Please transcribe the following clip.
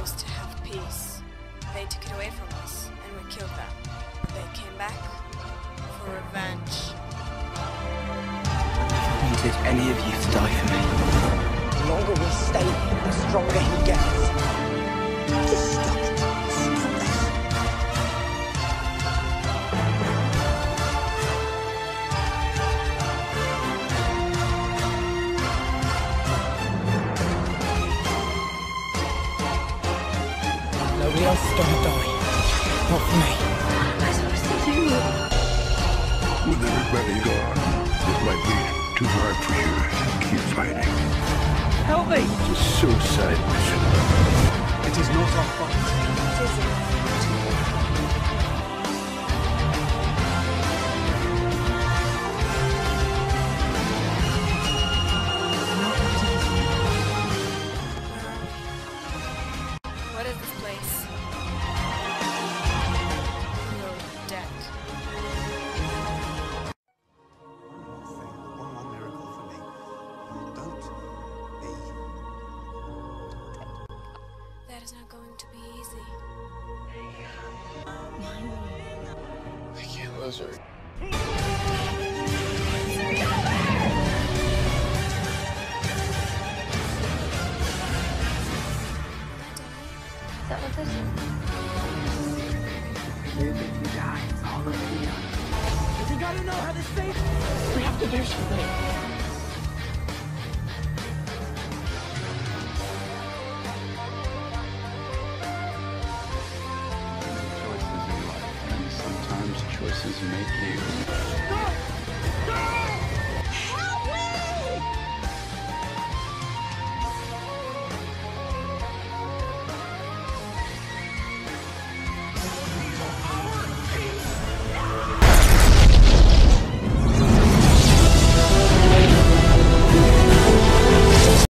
used to have peace. They took it away from us, and we killed them. But they came back for revenge. I wanted any of you to die for me. The longer we stay the stronger he gets. Else is gonna die. Not for me. With everybody gone, it might be too hard for you to keep fighting. Help me! It's a suicide mission. To be easy. I can't lose her. Is that what this? If you gotta know how this feels, we have to do something. Choices make you.